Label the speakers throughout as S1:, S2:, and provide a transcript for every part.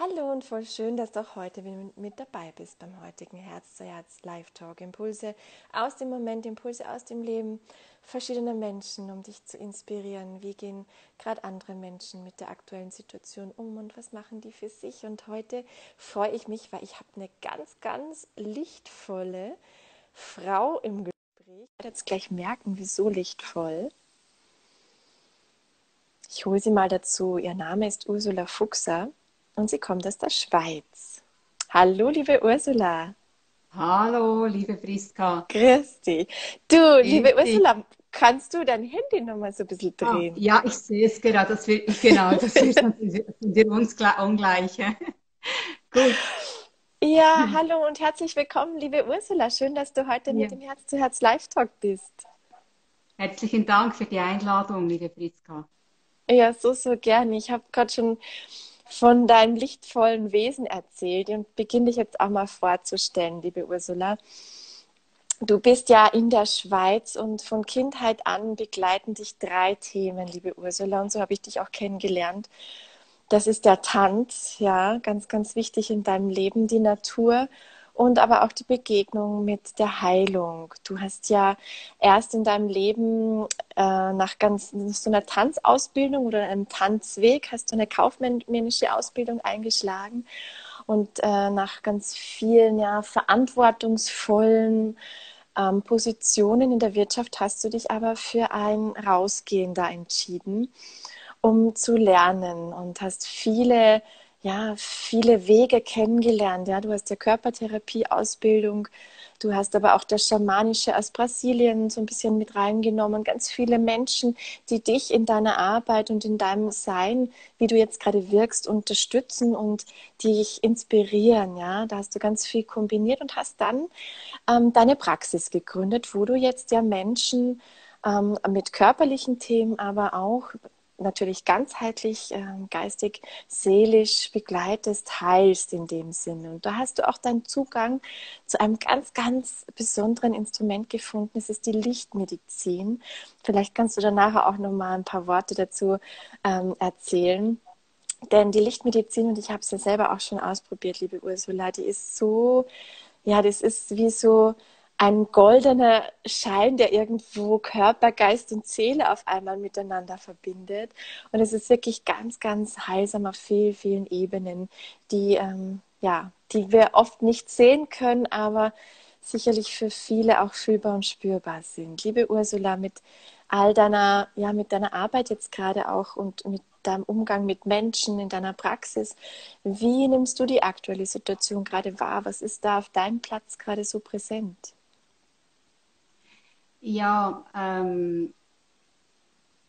S1: Hallo und voll schön, dass du auch heute mit dabei bist beim heutigen Herz zu Herz Live Talk. Impulse aus dem Moment, Impulse aus dem Leben verschiedener Menschen, um dich zu inspirieren. Wie gehen gerade andere Menschen mit der aktuellen Situation um und was machen die für sich? Und heute freue ich mich, weil ich habe eine ganz, ganz lichtvolle Frau im Gespräch. Ich werde jetzt gleich merken, wieso lichtvoll. Ich hole sie mal dazu. Ihr Name ist Ursula Fuchser und sie kommt aus der Schweiz. Hallo, liebe Ursula.
S2: Hallo, liebe Friska.
S1: Grüß dich. Du, ich liebe Ursula, kannst du dein Handy nochmal so ein bisschen
S2: ah,
S1: drehen?
S2: Oh, ja, ich sehe es gerade. Das wir, genau, das sind wir uns ungleiche.
S1: Gut. Ja, hallo und herzlich willkommen, liebe Ursula. Schön, dass du heute ja. mit dem Herz zu Herz Live Talk bist.
S2: Herzlichen Dank für die Einladung, liebe Friska.
S1: Ja, so, so gerne. Ich habe gerade schon von deinem lichtvollen Wesen erzählt und beginne dich jetzt auch mal vorzustellen, liebe Ursula. Du bist ja in der Schweiz und von Kindheit an begleiten dich drei Themen, liebe Ursula, und so habe ich dich auch kennengelernt. Das ist der Tanz, ja, ganz, ganz wichtig in deinem Leben, die Natur und aber auch die Begegnung mit der Heilung. Du hast ja erst in deinem Leben äh, nach ganz so einer Tanzausbildung oder einem Tanzweg hast du eine kaufmännische Ausbildung eingeschlagen und äh, nach ganz vielen ja verantwortungsvollen ähm, Positionen in der Wirtschaft hast du dich aber für ein Rausgehen da entschieden, um zu lernen und hast viele ja, viele Wege kennengelernt. Ja, du hast ja Körpertherapie-Ausbildung, du hast aber auch das Schamanische aus Brasilien so ein bisschen mit reingenommen. Ganz viele Menschen, die dich in deiner Arbeit und in deinem Sein, wie du jetzt gerade wirkst, unterstützen und dich inspirieren. Ja, da hast du ganz viel kombiniert und hast dann ähm, deine Praxis gegründet, wo du jetzt ja Menschen ähm, mit körperlichen Themen, aber auch natürlich ganzheitlich, äh, geistig, seelisch begleitest, heilst in dem Sinne. Und da hast du auch deinen Zugang zu einem ganz, ganz besonderen Instrument gefunden. Es ist die Lichtmedizin. Vielleicht kannst du danach auch noch mal ein paar Worte dazu ähm, erzählen. Denn die Lichtmedizin, und ich habe es ja selber auch schon ausprobiert, liebe Ursula, die ist so, ja, das ist wie so ein goldener Schein, der irgendwo Körper, Geist und Seele auf einmal miteinander verbindet. Und es ist wirklich ganz, ganz heilsam auf vielen, vielen Ebenen, die, ähm, ja, die wir oft nicht sehen können, aber sicherlich für viele auch fühlbar und spürbar sind. Liebe Ursula, mit all deiner, ja, mit deiner Arbeit jetzt gerade auch und mit deinem Umgang mit Menschen in deiner Praxis, wie nimmst du die aktuelle Situation gerade wahr? Was ist da auf deinem Platz gerade so präsent?
S2: Ja, ähm,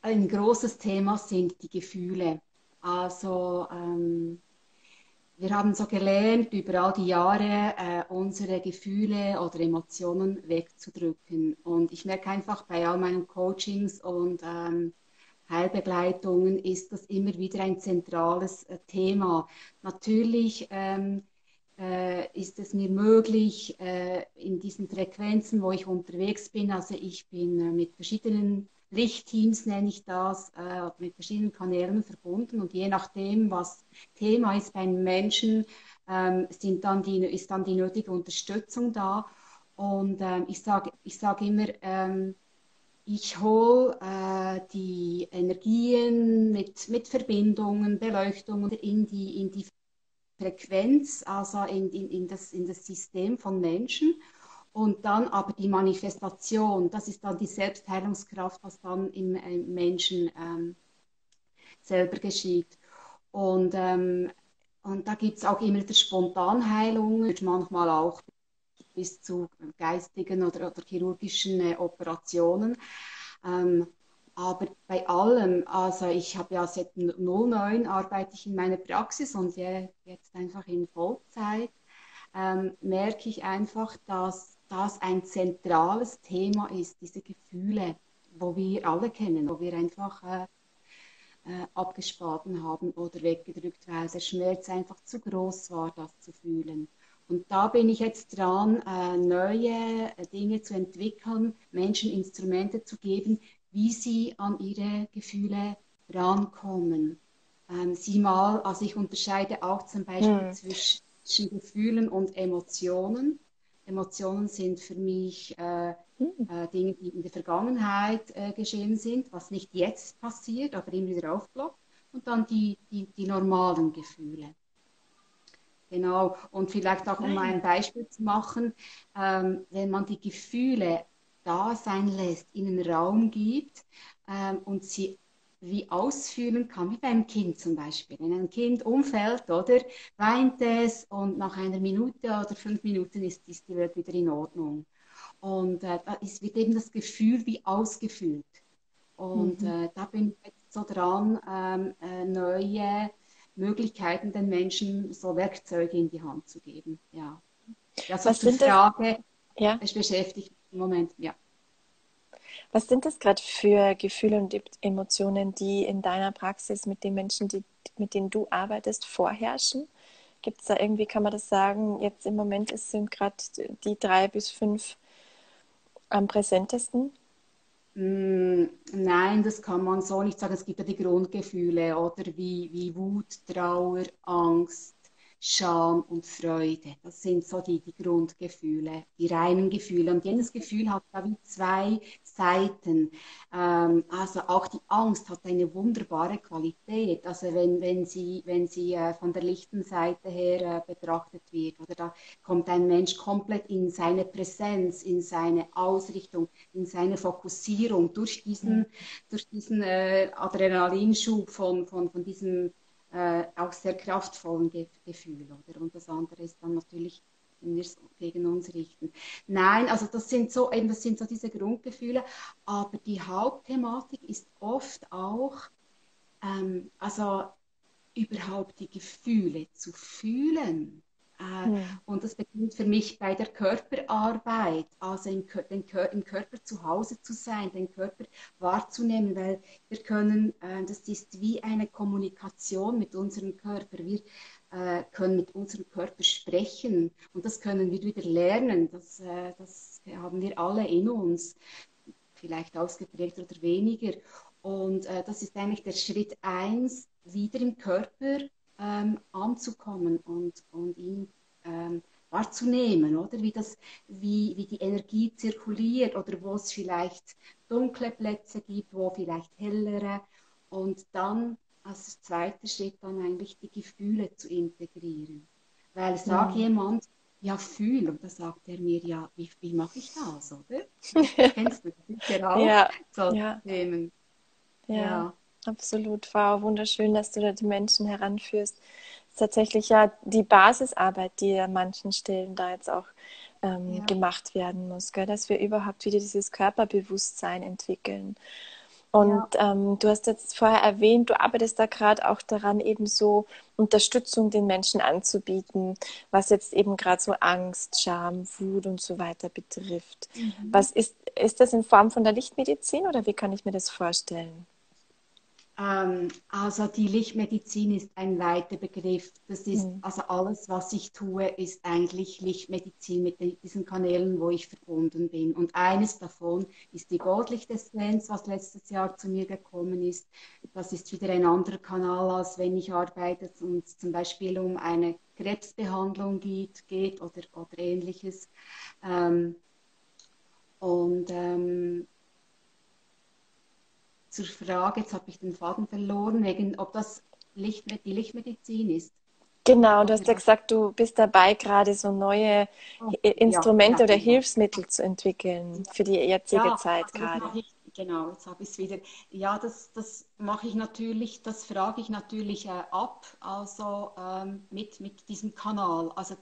S2: ein großes Thema sind die Gefühle. Also ähm, wir haben so gelernt, über all die Jahre äh, unsere Gefühle oder Emotionen wegzudrücken. Und ich merke einfach bei all meinen Coachings und ähm, Heilbegleitungen ist das immer wieder ein zentrales äh, Thema. Natürlich ähm, äh, ist es mir möglich, äh, in diesen Frequenzen, wo ich unterwegs bin, also ich bin äh, mit verschiedenen Lichtteams, nenne ich das, äh, mit verschiedenen Kanälen verbunden und je nachdem, was Thema ist beim Menschen, ähm, sind dann die, ist dann die nötige Unterstützung da. Und ähm, ich sage ich sag immer, ähm, ich hole äh, die Energien mit, mit Verbindungen, Beleuchtungen in die, in die Frequenz, also in, in, in, das, in das System von Menschen. Und dann aber die Manifestation, das ist dann die Selbstheilungskraft, was dann im, im Menschen ähm, selber geschieht. Und, ähm, und da gibt es auch immer wieder Spontanheilungen, manchmal auch bis zu geistigen oder, oder chirurgischen äh, Operationen. Ähm, aber bei allem, also ich habe ja seit 09 arbeite ich in meiner Praxis und jetzt einfach in Vollzeit, ähm, merke ich einfach, dass das ein zentrales Thema ist, diese Gefühle, wo wir alle kennen, wo wir einfach äh, äh, abgespalten haben oder weggedrückt, weil der Schmerz einfach zu groß war, das zu fühlen. Und da bin ich jetzt dran, äh, neue Dinge zu entwickeln, Menschen Instrumente zu geben, wie sie an ihre Gefühle rankommen. ähm, sieh mal, also ich unterscheide auch zum Beispiel hm. zwischen Gefühlen und Emotionen. Emotionen sind für mich äh, hm. äh, Dinge, die in der Vergangenheit äh, geschehen sind, was nicht jetzt passiert, aber immer wieder aufploppt. Und dann die, die, die normalen Gefühle. Genau, und vielleicht auch um ein Beispiel zu machen, ähm, wenn man die Gefühle da sein lässt, ihnen Raum gibt ähm, und sie wie ausführen kann, wie beim Kind zum Beispiel. Wenn ein Kind umfällt, oder weint es und nach einer Minute oder fünf Minuten ist, ist die Welt wieder in Ordnung. Und äh, da ist, wird eben das Gefühl wie ausgefüllt. Und mhm. äh, da bin ich jetzt so dran, ähm, äh, neue Möglichkeiten den Menschen so Werkzeuge in die Hand zu geben. Ja. Also Was zur Frage, das? ja. es beschäftigt mich im Moment, ja.
S1: Was sind das gerade für Gefühle und Emotionen, die in deiner Praxis mit den Menschen, die, mit denen du arbeitest, vorherrschen? Gibt es da irgendwie, kann man das sagen, jetzt im Moment ist, sind gerade die drei bis fünf am präsentesten?
S2: Mm, nein, das kann man so nicht sagen. Es gibt ja die Grundgefühle oder wie, wie Wut, Trauer, Angst, Scham und Freude. Das sind so die, die Grundgefühle, die reinen Gefühle. Und jedes Gefühl hat da wie zwei Seiten. Ähm, also auch die Angst hat eine wunderbare Qualität. Also wenn, wenn sie, wenn sie äh, von der lichten Seite her äh, betrachtet wird, oder da kommt ein Mensch komplett in seine Präsenz, in seine Ausrichtung, in seine Fokussierung durch diesen, durch diesen äh, Adrenalinschub von, von, von diesem äh, auch sehr kraftvollen Ge Gefühl. Oder? Und das andere ist dann natürlich, wenn wir es gegen uns richten. Nein, also das sind so, eben, das sind so diese Grundgefühle, aber die Hauptthematik ist oft auch, ähm, also überhaupt die Gefühle zu fühlen. Äh, und das beginnt für mich bei der Körperarbeit, also im, den, im, Körper zu Hause zu sein, den Körper wahrzunehmen, weil wir können, äh, das ist wie eine Kommunikation mit unserem Körper. Wir äh, können mit unserem Körper sprechen und das können wir wieder lernen. Das, äh, das haben wir alle in uns, vielleicht ausgeprägt oder weniger. Und äh, das ist eigentlich der Schritt eins, wieder im Körper ähm, anzukommen und, und ihn ähm, wahrzunehmen, oder? Wie, das, wie, wie die Energie zirkuliert oder wo es vielleicht dunkle Plätze gibt, wo vielleicht hellere. Und dann als zweiter Schritt dann eigentlich die Gefühle zu integrieren. Weil sagt ja. jemand, ja, fühl, und da sagt er mir, ja, wie, wie mache ich das, oder? Kennst du sicher auch
S1: ja. so ja. Themen. Ja. ja. Absolut, wow, wunderschön, dass du da die Menschen heranführst. Das ist tatsächlich ja die Basisarbeit, die an manchen Stellen da jetzt auch ähm, ja. gemacht werden muss, gell? dass wir überhaupt wieder dieses Körperbewusstsein entwickeln. Und ja. ähm, du hast jetzt vorher erwähnt, du arbeitest da gerade auch daran, eben so Unterstützung den Menschen anzubieten, was jetzt eben gerade so Angst, Scham, Wut und so weiter betrifft. Mhm. Was ist, ist das in Form von der Lichtmedizin oder wie kann ich mir das vorstellen?
S2: Ähm, also die Lichtmedizin ist ein weiter Begriff. Das ist mhm. also alles, was ich tue, ist eigentlich Lichtmedizin mit diesen Kanälen, wo ich verbunden bin. Und eines davon ist die Goldlichtessenz, was letztes Jahr zu mir gekommen ist. Das ist wieder ein anderer Kanal, als wenn ich arbeite und es zum Beispiel um eine Krebsbehandlung geht, geht oder, oder ähnliches. Ähm, und ähm, zur Frage, jetzt habe ich den Faden verloren, wegen, ob das Licht, die Lichtmedizin ist.
S1: Genau, du hast ja gesagt, du bist dabei, gerade so neue oh, Instrumente ja, oder genau. Hilfsmittel zu entwickeln für die jetzige ja, Zeit also gerade.
S2: Ich, genau, jetzt habe ich es wieder. Ja, das, das mache ich natürlich, das frage ich natürlich äh, ab, also ähm, mit, mit diesem Kanal. Also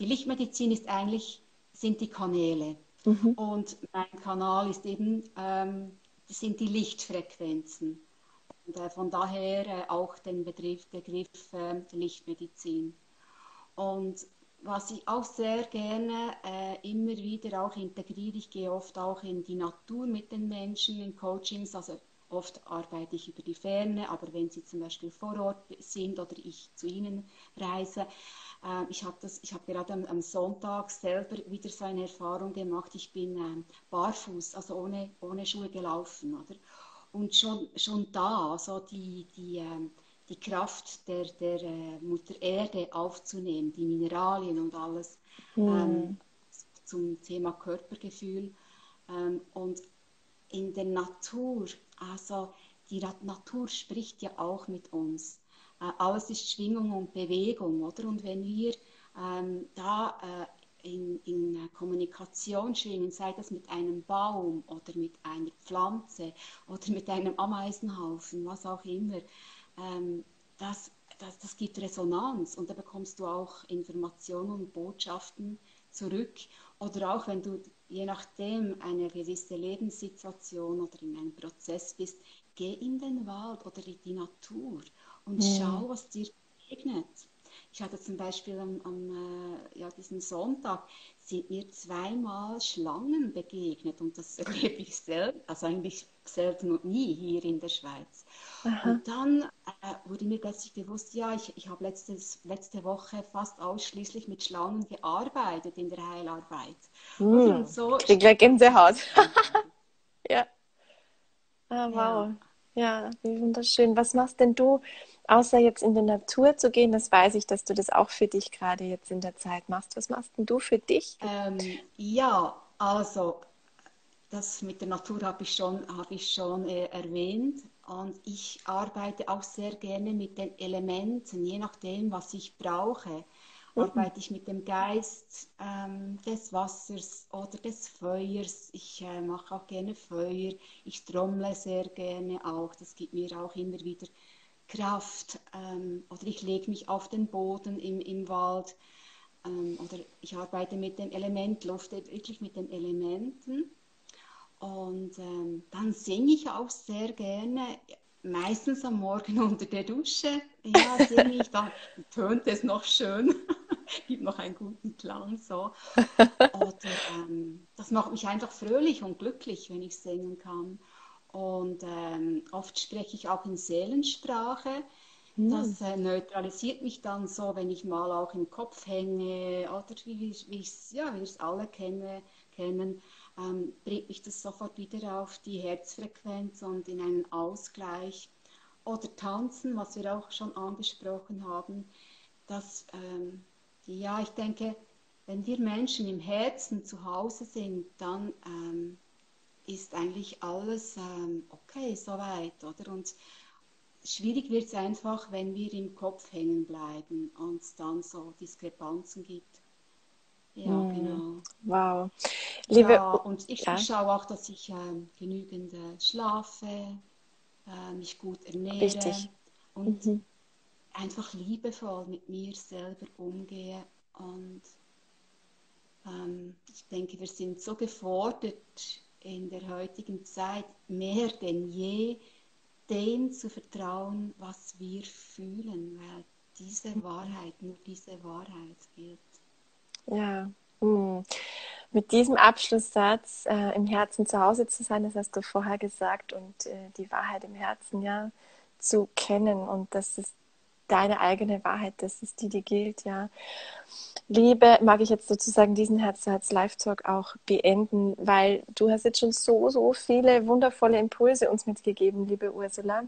S2: die Lichtmedizin ist eigentlich, sind die Kanäle. Mhm. Und mein Kanal ist eben ähm, sind die Lichtfrequenzen. Und äh, von daher äh, auch den Begriff, Begriff äh, Lichtmedizin. Und was ich auch sehr gerne äh, immer wieder auch integriere, ich gehe oft auch in die Natur mit den Menschen in Coachings, also oft arbeite ich über die Ferne, aber wenn sie zum Beispiel vor Ort sind oder ich zu ihnen reise, äh, ich habe hab gerade am, am, Sonntag selber wieder so eine Erfahrung gemacht. Ich bin ähm, barfuß, also ohne, ohne Schuhe gelaufen. Oder? Und schon, schon da, so die, die, ähm, die Kraft der, der äh, Mutter Erde aufzunehmen, die Mineralien und alles mhm. ähm, zum Thema Körpergefühl. Ähm, und in der Natur, also die Natur spricht ja auch mit uns. Äh, alles ist Schwingung und Bewegung, oder? Und wenn wir ähm, da äh, in, in, Kommunikation schwingen, sei das mit einem Baum oder mit einer Pflanze oder mit einem Ameisenhaufen, was auch immer, ähm, das, das, das gibt Resonanz und da bekommst du auch Informationen und Botschaften zurück. Oder auch wenn du je nachdem eine gewisse Lebenssituation oder in einem Prozess bist, geh in den Wald oder in die Natur und ja. schau, was dir begegnet. Ich hatte zum Beispiel am, am äh, ja, diesem Sonntag sind mir zweimal Schlangen begegnet und das erlebe ich selten, also eigentlich selten und nie hier in der Schweiz. Aha. Und dann äh, wurde mir plötzlich bewusst, ja, ich, ich habe letzte Woche fast ausschließlich mit Schlangen gearbeitet in der Heilarbeit.
S1: Hm. Und so ich gleich Gänsehaut. ja. Ah, wow. Ja. Ja, wie wunderschön. Was machst denn du, außer jetzt in die Natur zu gehen? Das weiß ich, dass du das auch für dich gerade jetzt in der Zeit machst. Was machst denn du für dich?
S2: Ähm, ja, also das mit der Natur habe ich schon, habe ich schon äh, erwähnt. Und ich arbeite auch sehr gerne mit den Elementen, je nachdem, was ich brauche. Mhm. Arbeite ich mit dem Geist ähm, des Wassers oder des Feuers. Ich äh, mache auch gerne Feuer. Ich trommle sehr gerne auch. Das gibt mir auch immer wieder Kraft. Ähm, oder ich lege mich auf den Boden im, im Wald. Ähm, oder ich arbeite mit dem Element Luft, wirklich mit den Elementen. Und ähm, dann singe ich auch sehr gerne, meistens am Morgen unter der Dusche. Ja, singe ich, dann tönt es noch schön, gibt noch einen guten Klang so. Oder, ähm, das macht mich einfach fröhlich und glücklich, wenn ich singen kann. Und ähm, oft spreche ich auch in Seelensprache. Hm. Das äh, neutralisiert mich dann so, wenn ich mal auch im Kopf hänge oder wie, wie, ja, wie wir es alle kenne, kennen ähm, bringt mich das sofort wieder auf die Herzfrequenz und in einen Ausgleich. Oder tanzen, was wir auch schon angesprochen haben. Das, ähm, ja, ich denke, wenn wir Menschen im Herzen zu Hause sind, dann ähm, ist eigentlich alles ähm, okay soweit, oder? Und schwierig wird es einfach, wenn wir im Kopf hängen bleiben und es dann so Diskrepanzen gibt. Ja, mhm. genau.
S1: Wow.
S2: Liebe, ja, und ich ja. schaue auch, dass ich äh, genügend äh, schlafe, äh, mich gut ernähre
S1: Richtig.
S2: und mhm. einfach liebevoll mit mir selber umgehe. Und ähm, ich denke, wir sind so gefordert in der heutigen Zeit, mehr denn je, dem zu vertrauen, was wir fühlen, weil diese Wahrheit, nur diese Wahrheit gilt.
S1: Ja. Hm. Mit diesem Abschlusssatz, äh, im Herzen zu Hause zu sein, das hast du vorher gesagt, und äh, die Wahrheit im Herzen ja zu kennen und das ist deine eigene Wahrheit, das ist die, die gilt, ja. Liebe, mag ich jetzt sozusagen diesen Herz-zu-Herz-Live-Talk auch beenden, weil du hast jetzt schon so, so viele wundervolle Impulse uns mitgegeben, liebe Ursula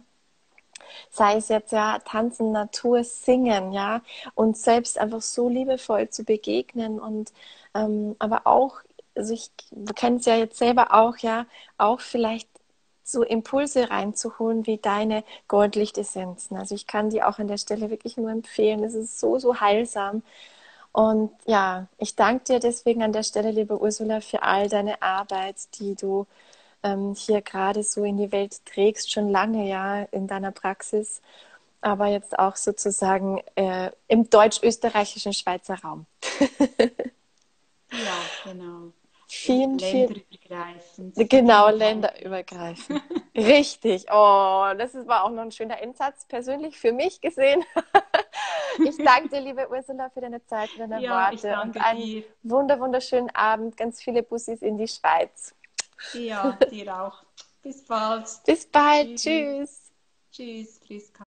S1: sei es jetzt ja tanzen, Natur, singen, ja, und selbst einfach so liebevoll zu begegnen und ähm, aber auch, also ich kenne es ja jetzt selber auch, ja, auch vielleicht so Impulse reinzuholen wie deine Goldlichtessenzen. Also ich kann die auch an der Stelle wirklich nur empfehlen. Es ist so, so heilsam. Und ja, ich danke dir deswegen an der Stelle, liebe Ursula, für all deine Arbeit, die du ähm, hier gerade so in die Welt trägst, schon lange ja in deiner Praxis, aber jetzt auch sozusagen äh, im deutsch-österreichischen Schweizer Raum.
S2: ja, genau.
S1: Vielen,
S2: länderübergreifend.
S1: Genau, länderübergreifend. Richtig. Oh, das war auch noch ein schöner Endsatz, persönlich für mich gesehen. ich danke dir, liebe Ursula, für deine Zeit, für deine ja, Worte und einen dir. wunder, wunderschönen Abend. Ganz viele Bussis in die Schweiz.
S2: Ja, dir auch. Bis bald.
S1: Bis bald. Tschüss.
S2: Tschüss, Priska.